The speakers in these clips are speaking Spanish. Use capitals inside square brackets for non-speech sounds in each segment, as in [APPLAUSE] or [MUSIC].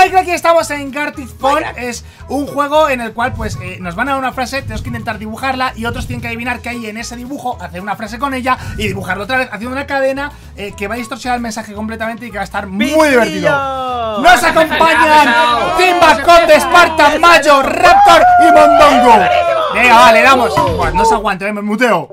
Michael, aquí estamos en Gartic Phone Es un juego en el cual pues eh, nos van a dar una frase, tenemos que intentar dibujarla Y otros tienen que adivinar qué hay en ese dibujo, hacer una frase con ella Y dibujarlo otra vez haciendo una cadena eh, que va a distorsionar el mensaje completamente y que va a estar muy divertido. Nos [LAUGHS] acompañan Timba, Conde, Spartan, Mayo, Raptor y Mondongo. Venga, vale, damos. Pues no se aguante, eh, me muteo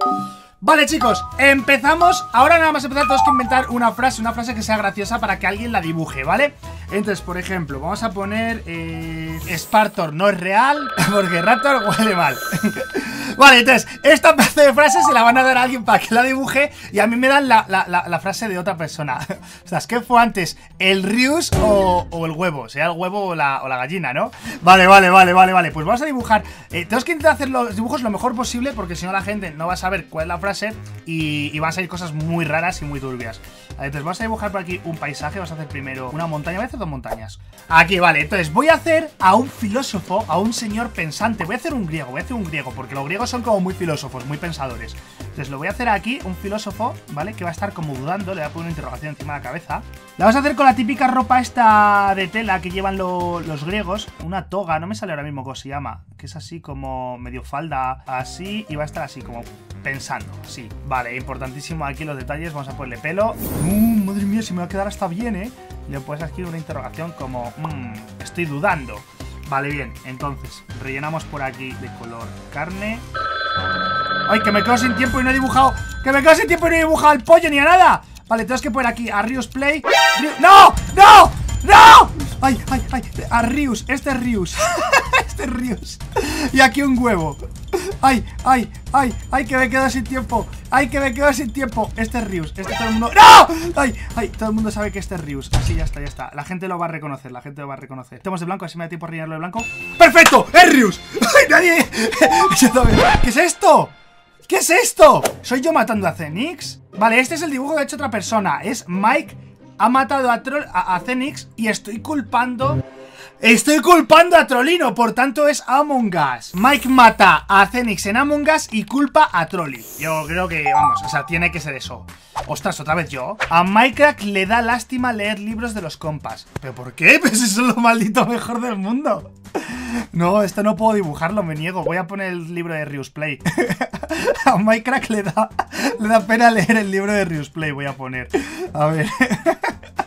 Vale chicos, empezamos Ahora nada más empezar tenemos que inventar una frase Una frase que sea graciosa para que alguien la dibuje, ¿vale? Entonces, por ejemplo, vamos a poner eh, Spartor no es real [LAUGHS] Porque Raptor huele mal [LAUGHS] Vale, entonces, esta frase de frase se la van a dar a alguien para que la dibuje Y a mí me dan la, la, frase de otra persona [LAUGHS] O sea, ¿qué fue antes? ¿El Rius o, el huevo? Sea el huevo o la, o la, gallina, ¿no? Vale, vale, vale, vale, vale Pues vamos a dibujar eh, Tenemos que intentar hacer los dibujos lo mejor posible Porque si no la gente no va a saber cuál es la frase Y, van a salir cosas muy raras y muy turbias Entonces vamos a dibujar por aquí un paisaje Vamos a hacer primero una montaña, voy a hacer dos montañas Aquí, vale, entonces voy a hacer a un filósofo A un señor pensante Voy a hacer un griego, voy a hacer un griego Porque los griegos son como muy filósofos, muy pensadores. Entonces lo voy a hacer aquí, un filósofo, ¿vale? Que va a estar como dudando, le voy a poner una interrogación encima de la cabeza. La vamos a hacer con la típica ropa esta de tela que llevan los griegos. Una toga, no me sale ahora mismo cómo se llama. Que es así como medio falda, así, y va a estar así como pensando, sí. Vale, importantísimo aquí los detalles, vamos a ponerle pelo. Uh, madre mía, si me va a quedar hasta bien, ¿eh? Le puedes escribir una interrogación como, mmm, estoy dudando. Vale, bien, entonces rellenamos por aquí de color carne ¡Ay, que me quedo sin tiempo y no he dibujado! ¡Que me quedo sin tiempo y no he dibujado el pollo ni a nada! Vale, tenemos que poner aquí a Rius Play ¡No! ¡No! ¡No! ¡Ay, ay, ay! A Rius, este es Rius Rius Y aquí un huevo ¡Ay, ay, ay! ¡Ay, que me quedo sin tiempo! ¡Ay, que me quedo sin tiempo! Este es Rius, este todo el mundo... ¡No! ¡Ay, ay! Todo el mundo sabe que este es Rius Así, ya está, ya está La gente lo va a reconocer, la gente lo va a reconocer Estamos de blanco, así me da tiempo a rellenarlo de blanco ¡Perfecto! ¡Es Rius! [LAUGHS] ¡Ay, nadie! [LAUGHS] ¿Qué es esto? ¿Qué es esto? ¿Soy yo matando a Zenix? Vale, este es el dibujo que ha hecho otra persona Es Mike ha matado a, Troll, a, Zenix y estoy culpando... Estoy culpando a Trollino, por tanto es Among Us. Mike mata a Zenix en Among Us y culpa a Trolli. Yo creo que, vamos, o sea, tiene que ser eso. Ostras, otra vez yo. A Minecraft le da lástima leer libros de los compas. ¿Pero por qué? [LAUGHS] Pues eso es lo maldito mejor del mundo. No, esto no puedo dibujarlo, me niego. Voy a poner el libro de Rius Play. [LAUGHS] a Minecraft le da, le da pena leer el libro de Rius Play, voy a poner. A ver. [LAUGHS]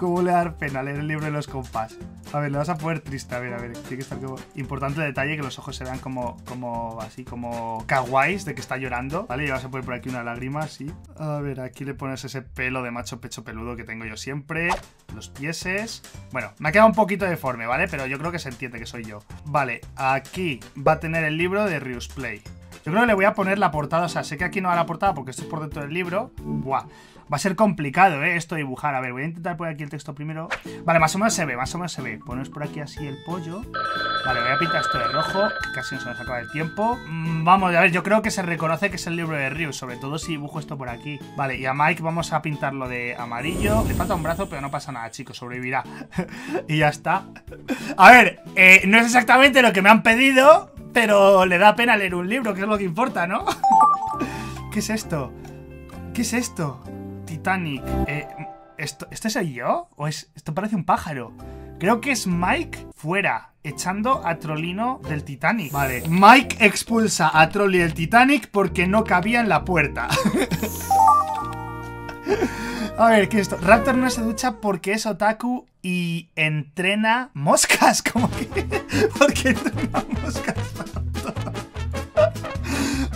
¿Cómo le da pena leer el libro de los compas? A ver, le vas a poner triste. A ver, a ver. Tiene que estar como... Importante detalle que los ojos se vean como, como así, como kawaiis de que está llorando. ¿Vale? Y vas a poner por aquí una lágrima, así. A ver, aquí le pones ese pelo de macho pecho peludo que tengo yo siempre. Los pieses. Bueno, me ha quedado un poquito deforme, ¿vale? Pero yo creo que se entiende que soy yo. Vale, aquí va a tener el libro de Rius Play. Yo creo que le voy a poner la portada, o sea, sé que aquí no va la portada porque esto es por dentro del libro. Buah. Va a ser complicado, ¿eh? Esto dibujar. A ver, voy a intentar poner aquí el texto primero. Vale, más o menos se ve, más o menos se ve. Ponemos por aquí así el pollo. Vale, voy a pintar esto de rojo, que casi no se nos acaba el tiempo. Mm, vamos, a ver, yo creo que se reconoce que es el libro de Ryu, sobre todo si dibujo esto por aquí. Vale, y a Mike vamos a pintarlo de amarillo. Le falta un brazo, pero no pasa nada, chicos, sobrevivirá. [LAUGHS] y ya está. A ver, eh, no es exactamente lo que me han pedido, pero le da pena leer un libro, que es lo que importa, ¿no? [LAUGHS] ¿Qué es esto? ¿Qué es esto? Titanic. Eh, ¿esto, ¿Este soy yo? ¿O es, esto parece un pájaro? Creo que es Mike fuera, echando a Trollino del Titanic. Vale, Mike expulsa a Trolli del Titanic porque no cabía en la puerta. [LAUGHS] a ver, ¿qué es esto? Raptor no se ducha porque es otaku y entrena moscas. [LAUGHS] ¿Cómo que? [LAUGHS] ¿Por qué entrena moscas?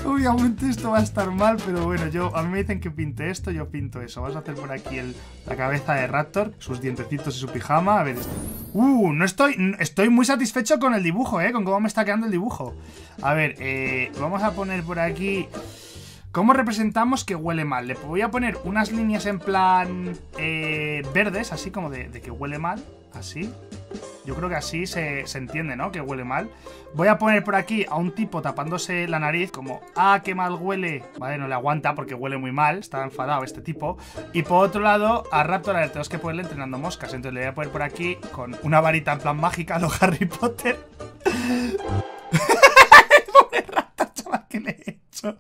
Obviamente esto va a estar mal, pero bueno, yo a mí me dicen que pinte esto, yo pinto eso. Vamos a hacer por aquí la cabeza de Raptor, sus dientecitos y su pijama. A ver, esto. Uh, no estoy. Estoy muy satisfecho con el dibujo, eh. Con cómo me está quedando el dibujo. A ver, eh, vamos a poner por aquí. ¿Cómo representamos que huele mal? Le voy a poner unas líneas en plan eh, verdes, así como de que huele mal. Así. Yo creo que así se, entiende, ¿no? Que huele mal. Voy a poner por aquí a un tipo tapándose la nariz como, ah, qué mal huele. Vale, no le aguanta porque huele muy mal, está enfadado este tipo. Y por otro lado, a Raptor, a ver, tenemos que ponerle entrenando moscas. Entonces le voy a poner por aquí con una varita en plan mágica a lo [LAUGHS] Harry Potter. [LAUGHS] Pobre Raptor, chaval, ¿qué le he hecho?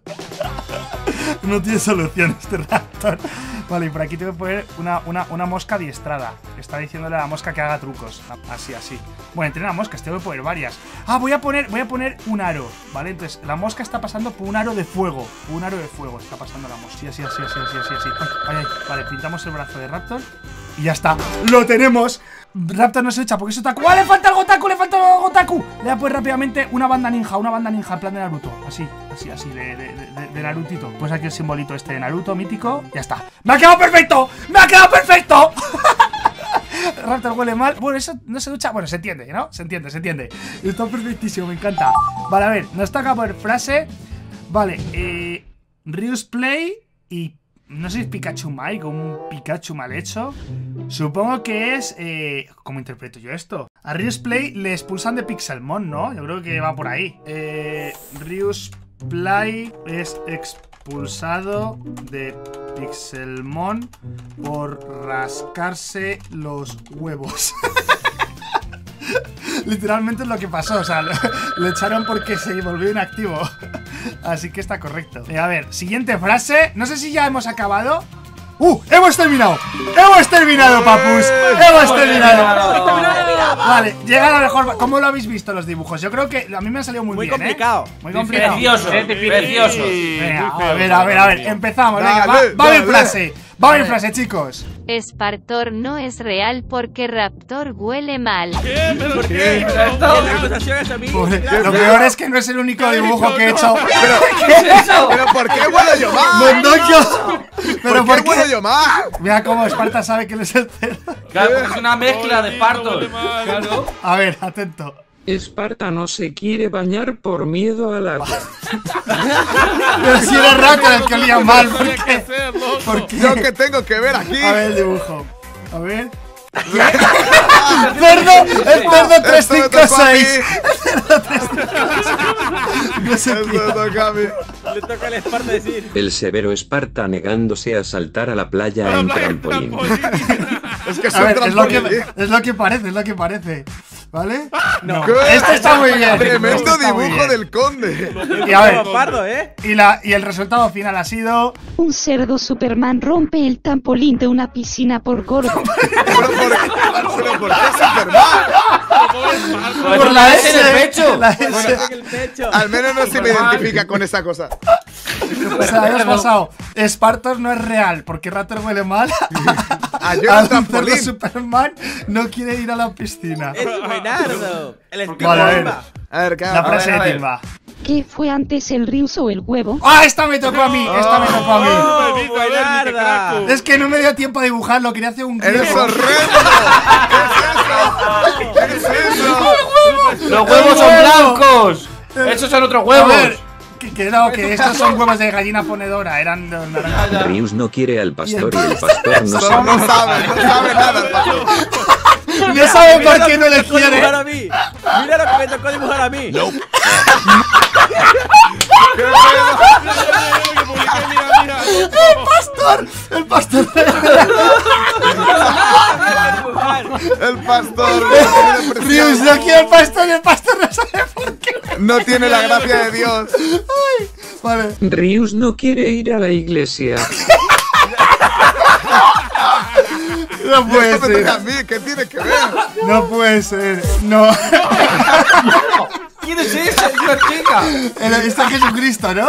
[LAUGHS] no tiene solución este Raptor. Vale, y por aquí tengo que poner una, una, una mosca adiestrada. Está diciéndole a la mosca que haga trucos. Así, así. Bueno, entrena moscas, tengo que poner varias. Ah, voy a poner, voy a poner un aro, ¿vale? Entonces, la mosca está pasando por un aro de fuego. Un aro de fuego está pasando la mosca. Sí, así, así, así, así, así, así. Vale, pintamos el brazo de Raptor. Y ya está. ¡Lo tenemos! Raptor no se echa porque es otaku. ¡Ah, le falta el Gotaku! ¡Le falta el Gotaku! Le da pues rápidamente una banda ninja, una banda ninja en plan de Naruto. Así, así, así, de, de, de, Narutito. Pues aquí el simbolito este de Naruto mítico. Ya está. ¡Me ha quedado perfecto! ¡Me ha quedado perfecto! [LAUGHS] Raptor huele mal. Bueno, eso no se ducha. Bueno, se entiende, ¿no? Se entiende, se entiende. Está perfectísimo, me encanta. Vale, a ver, nos toca por frase. Vale, eh. Ryu's Play y. No sé si es Pikachu Mike o un Pikachu mal hecho. Supongo que es. Eh, ¿Cómo interpreto yo esto? A Ryu's Play le expulsan de Pixelmon, ¿no? Yo creo que va por ahí. Eh, Ryu's Play es expulsado de Pixelmon por rascarse los huevos. [LAUGHS] Literalmente es lo que pasó, o sea, lo, [LAUGHS] lo echaron porque se volvió inactivo. [LAUGHS] Así que está correcto. Eh, a ver, siguiente frase. No sé si ya hemos acabado. ¡Uh! ¡Hemos terminado! ¡Hemos terminado, papus! ¡Hemos terminado! Vale, llega la mejor. ¿Cómo lo habéis visto los dibujos? Yo creo que a mí me han salido muy, Muy bien. ¿eh? complicado. Muy complicado. Precioso, precioso. Venga, a ver, a ver, a ver. Empezamos. Venga, va, va mi frase. Va mi frase, chicos. Espartor no es real porque Raptor huele mal. ¿Por qué? Pobre- Claro. Lo peor es que no es el único dibujo que he hecho. ¿Pero por qué huelo yo más? ¡Mondongo! Pero ¿Por ¿por qué huelo qué? yo más? Mira cómo Esparta sabe que él es el. Claro, porque es una mezcla de partos. Claro. A ver, atento. Esparta no se quiere bañar por miedo al agua. [LAUGHS] Pero si era Raptor el que olía mal. ¿Por qué? ¿Por qué? ¿Yo qué tengo que ver aquí? A ver el dibujo. A ver. [LAUGHS] cerdo, el [LAUGHS] a mí. 356. No se a. Le toca al Esparta decir. El severo Esparta negándose a saltar a la playa en trampolín. Es que A es lo que parece, es lo que parece. ¿Vale? [LAUGHS] No. ¿Qué? Esto está muy bien. Tremendo dibujo bien. del conde. Y a ver, Pardo, ¿eh? y, la, y el resultado final ha sido. Un cerdo Superman rompe el trampolín de una piscina por gordo. [LAUGHS] ¿Pero por, pero por qué Superman? Por la S en el pecho. La S. En el pecho. Al menos no se me identifica con esa cosa. [LAUGHS] O sea, habíamos pasado. Spartos no es real porque Raptor huele mal. Yo era Al un trampolín. cerdo Superman no quiere ir a la piscina. Es buenardo. El Vale, a ver. A ver, ¿qué La hago? frase a a de. Timba. ¿Qué fue antes el rius o el huevo? ¡Ah! Esta me tocó a mí. Esta me tocó a mí. ¡Oh, buenarda! Es que no me dio tiempo a dibujarlo. Quería hacer un ¡Eres horrendo! [LAUGHS] ¿Qué es eso? ¿Qué es eso? Los huevos son blancos. Esos son otros A huevos. ver, que, que no, que estos son huevos de gallina ponedora. Eran de naranja. Rius no quiere al pastor y el pastor no No, sabe. no sabe, no sabe nada. [LAUGHS] el pastor. No Mira por qué no le dibujar quiere. a mí. Mira lo que me tocó dibujar a mí. [LAUGHS] ¡Pastor! ¡El pastor! [LAUGHS] El pastor Rius, no quiere el pastor. El pastor no sabe por qué. no tiene la gracia de Dios. Vale. Rius no quiere ir a la iglesia. No puede Esto me toca a ser. mí, ¿qué tiene que ver? No puede ser. No. ¿Quién es ese? Es una chica. El- Este es Jesucristo, ¿no?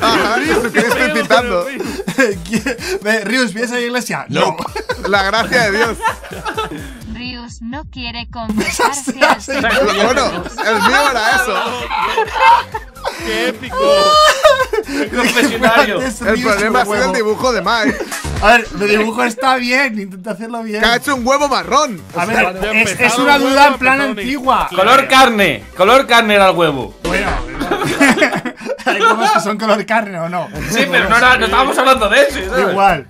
Ajá, [LAUGHS] Jesucristo incitando. Ve, Rius, ¿vienes a la iglesia? No. La gracia de Dios. No quiere [LAUGHS] confesarse al ser Bueno, [LAUGHS] el mío era eso. [LAUGHS] Confesionario. Es El Rius problema sido el dibujo de Mike, A ver, el dibujo está bien. Intenta hacerlo bien. que ha hecho un huevo marrón. A ver, es, es una duda en plan antigua. Color carne. Color carne era el huevo. Bueno, hay huevos que son color carne o no. Sí, pero no, era- no estábamos hablando de eso. ¿sabes? Igual.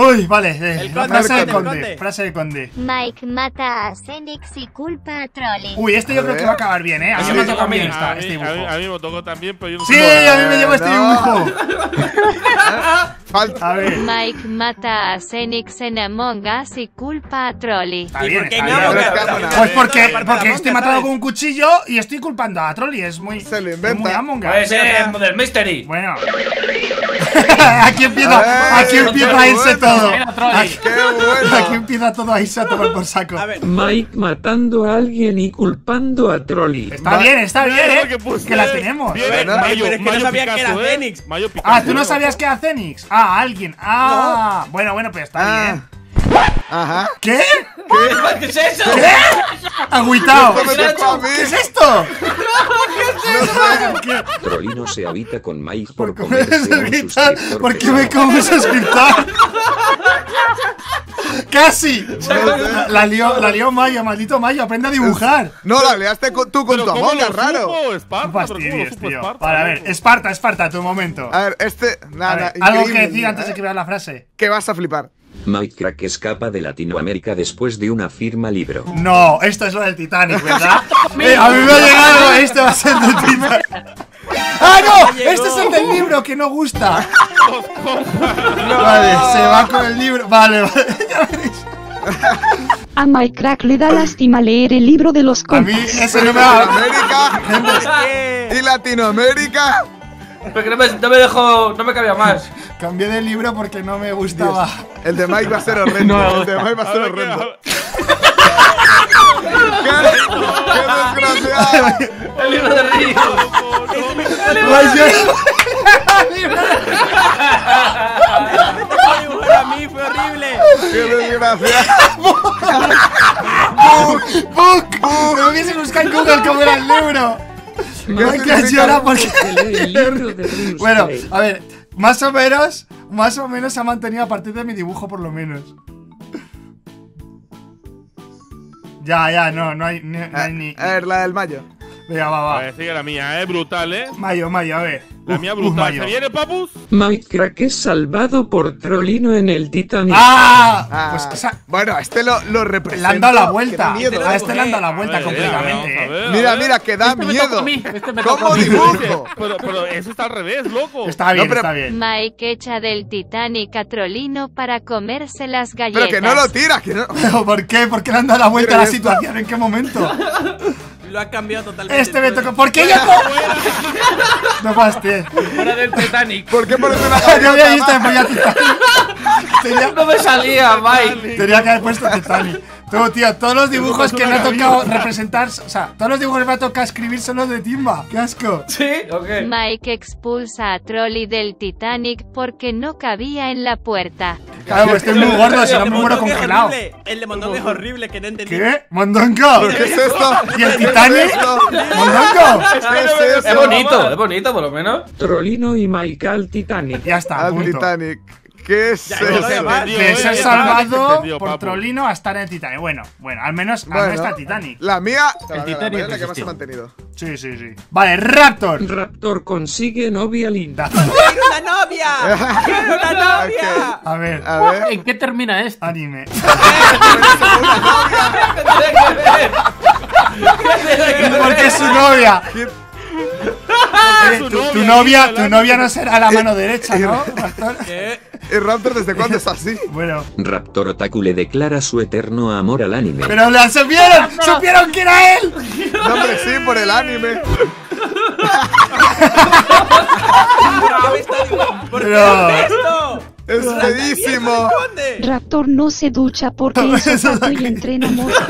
Uy, vale. eh, El la conde, frase el del conde. Frase del conde. Mike mata a Zenix y culpa a Trolli. Uy, este yo creo que va a acabar bien, ¿eh? A mí me esta- A mí, este a, mí, dibujo. a mí me tocó también, pero yo no Sí, a mí me llevo este dibujo. [LAUGHS] Falta. A ver. Mike mata a Zenix en Among Us y culpa a Trolly. Está ¿Y por qué está no? bien. Pues porque, porque estoy matando ¿sabes? con un cuchillo y estoy culpando a Trolli. Es muy. Se lo es inventa. muy Among Us. Puede ser del Mystery. Bueno. [LAUGHS] aquí empieza, aquí empieza a irse bueno. todo. Trolli. Aquí, ¡Qué aquí empieza todo a irse a tomar por saco. A ver, Mike matando a alguien y culpando a Trolli. Está Va- bien, está bien, eh. que. Que la tenemos. Bien, Mayo, pero es que no Mayo sabía que Picasso, era ¿eh? Fénix. Mayo Picasso. Ah, ¿tú no sabías que era Zenix? Ah, alguien. Ah, bueno, bueno, pues está Ah. bien. Ajá. ¿Qué? ¿Qué es eso? ¿Qué? Agüitao. Esto me tocó a mí. ¿Qué es esto? Trolino se habita con Mike ¿Por por comer comerse a un suscriptor? ¿Por qué me como suscriptor? [LAUGHS] [LAUGHS] ¡Casi! La, la lió, la lió Mayo, maldito Mayo, aprende a dibujar. No, la leaste con- tú con tu ¿cómo Among lo Us, raro. Esparta? No ¿Pero cómo lo fastidies, supo tío. Esparta, Vale, a ver? Esparta, Esparta, tu momento. A ver, este. Nada, ver, algo que decir antes de ¿eh? que veas la frase. Que vas a flipar. Mike Crack escapa de Latinoamérica después de una firma libro. No, esto es lo del Titanic, ¿verdad? [LAUGHS] Eh, a mí me ha llegado, esto va a ser del [LAUGHS] Titanic. Este es el del libro que no gusta. [LAUGHS] Vale, se va con el libro. Vale, vale. [LAUGHS] Ya veréis. A Mike Crack le da lástima leer el libro de los A mí compas. ese no me. América [LAUGHS] y Latinoamérica. Porque no me, no me dejó. No me cabía más. Cambié de libro porque no me gustaba. El de Mike va a ser horrendo. el de Mike va a ser ver, ¿qué- horrendo. ¡Qué, qué desgraciado! El libro de Río. A mí fue horrible. ¡Qué desgraciado! ¡Book! Me hubiese buscado en Google cómo era el libro. Porque. Bueno, a ver, más o menos, más o menos se ha mantenido a partir de mi dibujo, por lo menos. Ya, ya, no, no hay, ni, no hay ni. A ver, la del mayo. Venga, va, A va. ver, sigue la mía, eh, brutal, eh. Mayo, Mayo, a ver. La Uf, mía uf, brutal. Mayo. ¿Se viene, papus? Mike Crack es salvado por Trolino en el Titanic. ¡Ah! Ah, Pues esa, bueno, a este lo, lo representa. le han dado la vuelta. miedo, A este le han dado la A vuelta ver, completamente, a eh. ver, a Mira, mira, que da Este miedo. a mí, este me toca ¿Cómo a dibujo? Pero, pero eso está al revés, loco. Está bien, No, pero- está bien. Mike echa del Titanic a Trolino para comerse las galletas. Pero que no lo tira, que no. [LAUGHS] ¿Por qué? ¿Por qué le han dado la vuelta a la situación? ¿En qué momento? [LAUGHS] Lo ha cambiado totalmente. Este me tocó. ¿Por qué yo no? No fastidies. Fuera del Titanic. ¿Por qué pones una [LAUGHS] Yo había visto gaviota de? Titanic. [LAUGHS] Tenía, No me salía, Mike. tenía que haber puesto Titanic. Tú, tío, todos los dibujos que me ha tocado representar, o sea, todos los dibujos que me ha tocado escribir son los de Timba. ¡Qué asco! ¿Sí? ¿O qué? Mike expulsa a Trolly del Titanic porque no cabía en la puerta. Claro, pues estoy muy gordo, si no me muero congelado. El de Mondongo es horrible, que no entendí. ¿Qué? ¿Mondongo? ¿Qué es esto? ¿Y el ¿Qué es Titanic? esto? ¿Mondongo? ¿Qué es bonito, es bonito, por lo menos. Trolino y Mike al Titanic. Ya está, Al punto. Titanic. ¿Qué es Ya, eso? De eh, ser salvado por papu. Trolino a estar en el Titanic. Bueno, bueno, al menos, al menos está el Titanic. La mía. La, Titanic mía es la que más existió. ha mantenido. Sí, sí, sí. Vale, Raptor. Raptor consigue novia linda. [LAUGHS] ¡Quiero una novia! [LAUGHS] ¡Quiero una novia! A ver, A ver. ¿En qué termina esto? anime. [LAUGHS] Porque es su novia. Eh, tu, tu novia, tu novia no será la mano derecha, ¿no? Raptor? ¿Qué? ¿Y Raptor desde cuándo es así? [LAUGHS] Bueno, Raptor Otaku le declara su eterno amor al anime. pero le supieron, supieron que era él. No, hombre, sí, por el anime. ¿Por qué me está dibujando? ¿Por qué Pero- hace [LAUGHS] esto? Es ¡La pedísimo. Raptor no se ducha porque [LAUGHS] es otaku y entrena moscas.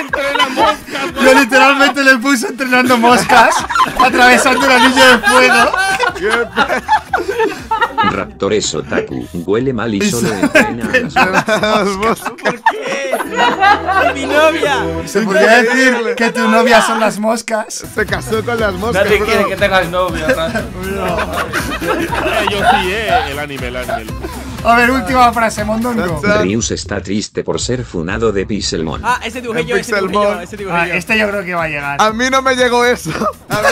Entrena moscas, Yo literalmente le puse entrenando moscas, atravesando un anillo de fuego. ¿Qué pe- Raptor es otaku, huele mal y solo entrena a las moscas? ¿Por qué? ¡Y mi novia! Se podría decir que tu novia son las moscas. Se casó con las moscas, Nadie quiere que tengas novia. [LAUGHS] yo sí, eh. El anime, el anime. A ver, última frase, Mondongo. Ryus está triste por ser funado de Pixelmon. Ah, ese dibujé yo, ese dibujé yo, ese dibujé Ah, yo. este yo creo que va a llegar. A mí no me llegó eso. A mí,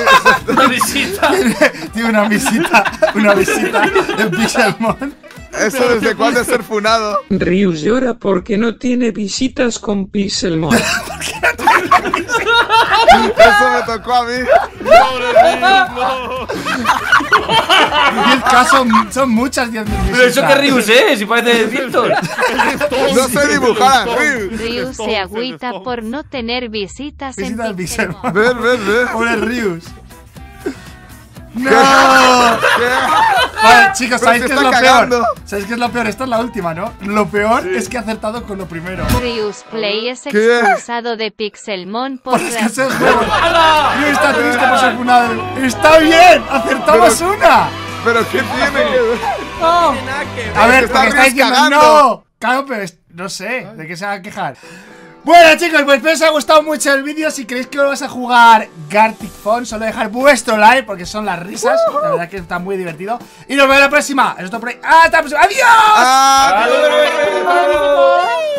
[LAUGHS] Una visita. [LAUGHS] Tiene una visita, una visita [LAUGHS] en Pixelmon. ¿Eso desde cuándo es ser funado? Rius llora porque no tiene visitas con Pixelmon. [LAUGHS] Eso me tocó a mí. Pobre Rius, no. 10k son, son muchas 10.000 visitas. Pero eso que Rius es, si parece de Víctor. [LAUGHS] No sé dibujar, Rius. Ryu se agüita por no tener visitas en Visitas Pixelmon. Pixelmon. Ven, ven, ven. Pobre Rius. ¡No! ¿Qué? Vale, chicos, Pero ¿sabéis qué es está lo cagando. peor? ¿Sabéis qué es lo peor? Esta es la última, ¿no? Lo peor es que ha acertado con lo primero. Rius Play es ¿Qué? expulsado de Pixelmon por Porque es que ra- ese juego. Rius está triste por ser funado. ¡Está bien! ¡Acertamos una! ¿Pero qué tiene que ver? A ver, está porque estáis diciendo no. Claro, pero es- no sé, ¿de qué se va a quejar? Bueno chicos, pues espero que os haya gustado mucho el vídeo. Si queréis que os vas a jugar Gartic Phone Solo dejar vuestro like porque son las risas. La verdad que está muy divertido. Y nos vemos en la próxima. Por ahí. ¡Hasta la próxima! ¡Adiós! Adiós.